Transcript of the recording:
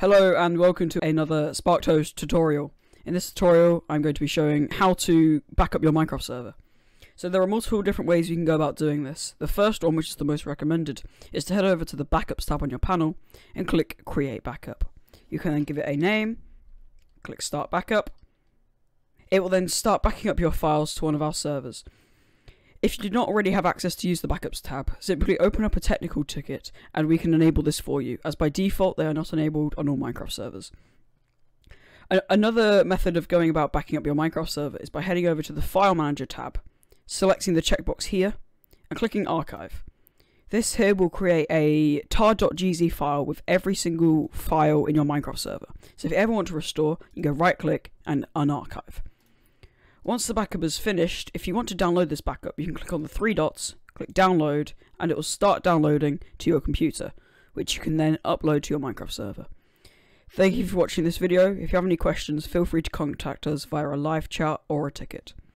Hello and welcome to another Sparked Host tutorial. In this tutorial I'm going to be showing how to back up your Minecraft server. So there are multiple different ways you can go about doing this. The first one, which is the most recommended, is to head over to the Backups tab on your panel and click Create Backup. You can then give it a name, click Start Backup. It will then start backing up your files to one of our servers. If you do not already have access to use the Backups tab, simply open up a technical ticket and we can enable this for you, as by default they are not enabled on all Minecraft servers. A another method of going about backing up your Minecraft server is by heading over to the File Manager tab, selecting the checkbox here, and clicking Archive. This here will create a tar.gz file with every single file in your Minecraft server. So if you ever want to restore, you can go right click and unarchive. Once the backup is finished, if you want to download this backup, you can click on the three dots, click download, and it will start downloading to your computer, which you can then upload to your Minecraft server. Thank you for watching this video. If you have any questions, feel free to contact us via a live chat or a ticket.